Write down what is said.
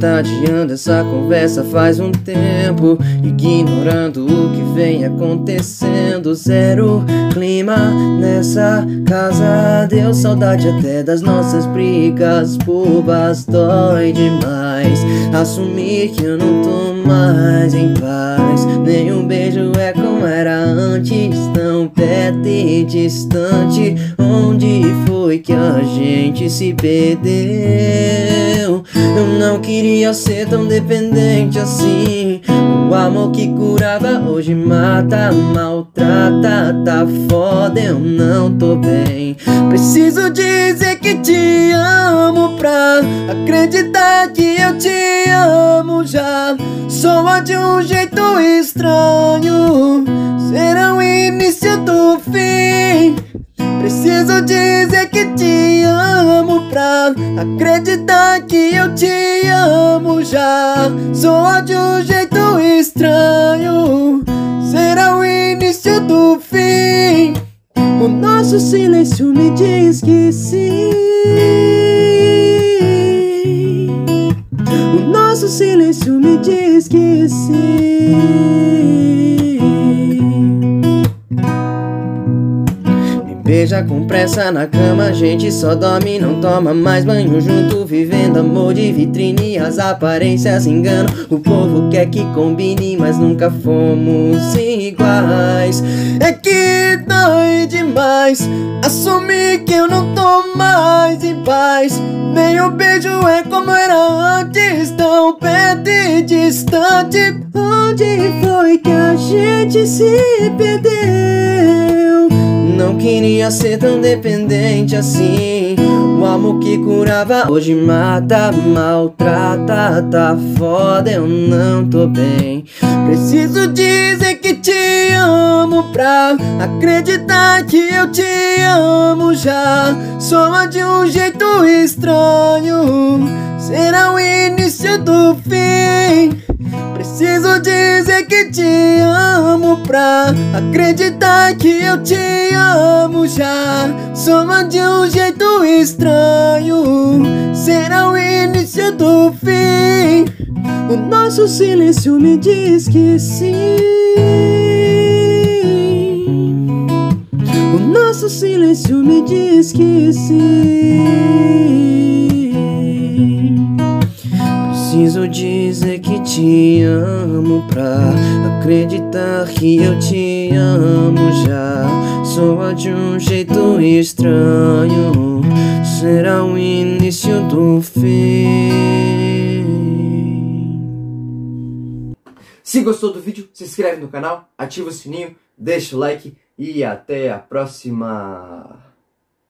tá adiando essa conversa faz um tempo Ignorando o que vem acontecendo. Zero clima nessa casa Deu saudade até das nossas brigas. Bobas Dói demais assumir que eu não tô mais em paz. Nenhum beijo é como era antes Tão perto e distante. Onde foi que a gente se perdeu? Eu não queria ser tão dependente assim. O amor que curava hoje mata, maltrata Tá foda, eu não tô bem. Preciso dizer que te amo pra acreditar que eu te amo já. Soa de um jeito estranho Será o início do fim. Preciso dizer que te amo pra acreditar que eu te amo já. Soa de um jeito estranho Será o início do fim. O nosso silêncio me diz que sim. O nosso silêncio me diz que sim beija com pressa na cama, a gente só dorme, não toma mais banho junto, vivendo amor de vitrine, as aparências enganam. O povo quer que combine, mas nunca fomos iguais. É que dói demais assumir que eu não tô mais em paz. Nem o beijo é como era antes, tão perto e distante. Onde foi que a gente se perdeu? Não queria ser tão dependente assim. O amor que curava hoje mata, maltrata, tá foda, eu não tô bem. Preciso dizer que te amo pra acreditar que eu te amo já. Soa de um jeito estranho, será o início do fim. Preciso dizer que te amo pra acreditar que eu te amo já. Soma de um jeito estranho, será o início do fim. O nosso silêncio me diz que sim. O nosso silêncio me diz que sim. Preciso dizer que te amo pra acreditar que eu te amo já. Soa de um jeito estranho, será o início do fim. Se gostou do vídeo, se inscreve no canal, ativa o sininho, deixa o like e até a próxima.